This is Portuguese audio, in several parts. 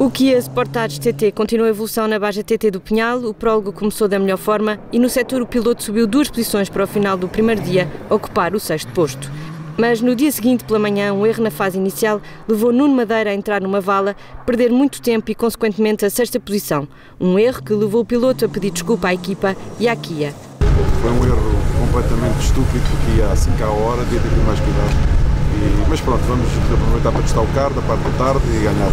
O Kia Sportage TT continua a evolução na Baja TT do Pinhal, o prólogo começou da melhor forma e no setor o piloto subiu duas posições para o final do primeiro dia, ocupar o sexto posto. Mas no dia seguinte, pela manhã, um erro na fase inicial levou Nuno Madeira a entrar numa vala, perder muito tempo e, consequentemente, a sexta posição. Um erro que levou o piloto a pedir desculpa à equipa e à Kia. Foi um erro completamente estúpido, porque ia assim cá a hora, devia ter mais cuidado. E, mas pronto, vamos aproveitar para testar o carro da parte da tarde e ganhar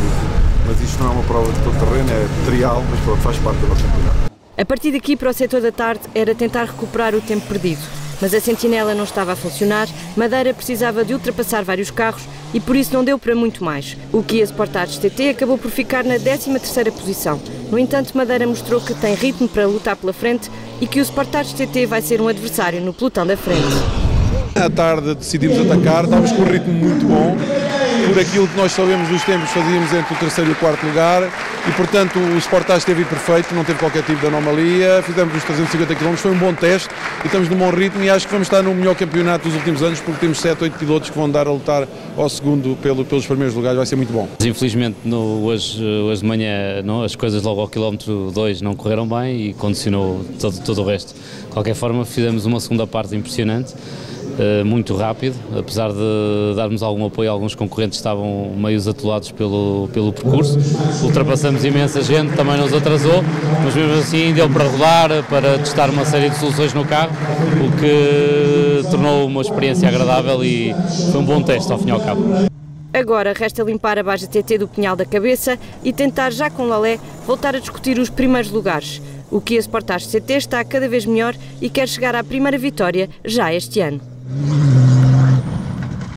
mas isto não é uma prova de todo terreno, é trial, mas pronto, faz parte da nossa campeonato. A partir daqui para o setor da tarde era tentar recuperar o tempo perdido. Mas a sentinela não estava a funcionar, Madeira precisava de ultrapassar vários carros e por isso não deu para muito mais. O Kia Sportage TT acabou por ficar na 13ª posição. No entanto, Madeira mostrou que tem ritmo para lutar pela frente e que o Sportage TT vai ser um adversário no pelotão da frente. À tarde decidimos atacar, estávamos com um ritmo muito bom, por aquilo que nós sabemos dos tempos, fazíamos entre o terceiro e o quarto lugar e, portanto, o Sportage esteve perfeito, não teve qualquer tipo de anomalia. Fizemos os 350 km, foi um bom teste e estamos num bom ritmo. E acho que vamos estar no melhor campeonato dos últimos anos porque temos 7, 8 pilotos que vão dar a lutar ao segundo pelo, pelos primeiros lugares. Vai ser muito bom. Infelizmente, no, hoje, hoje de manhã, não, as coisas logo ao quilómetro 2 não correram bem e condicionou todo, todo o resto. De qualquer forma, fizemos uma segunda parte impressionante. Eh, muito rápido, apesar de darmos algum apoio, alguns concorrentes estavam meio atolados pelo, pelo percurso. Ultrapassamos imensa gente, também nos atrasou, mas mesmo assim deu para rodar, para testar uma série de soluções no carro, o que tornou uma experiência agradável e foi um bom teste ao fim e ao cabo. Agora resta limpar a base TT do Pinhal da cabeça e tentar, já com Lalé, voltar a discutir os primeiros lugares. O Kia Sportage CT está cada vez melhor e quer chegar à primeira vitória já este ano.